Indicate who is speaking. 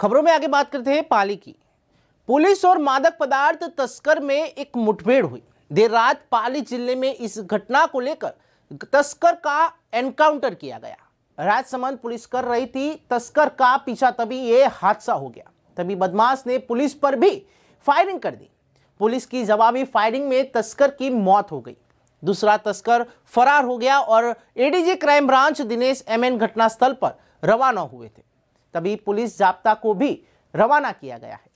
Speaker 1: खबरों में आगे बात करते हैं पाली की। पुलिस और मादक पदार्थ तस्कर में एक मुठभेड़ हुई। देर रात पाली ज़िले में इस घटना को लेकर तस्कर का एनकाउंटर किया गया। राजसमंद पुलिस कर रही थी, तस्कर का पीछा तभी यह हादसा हो गया। तभी बदमाश ने पुलिस पर भी फायरिंग कर दी। पुलिस की जवाबी फायरिंग में तस्कर की मौत हो गई। दूसरा तस्कर फरार हो गया और ADG crime branch Dinesh MN घटनास्थल पर रवाना हुए थे। तभी पुलिस जाप्ता को भी रवाना किया गया है।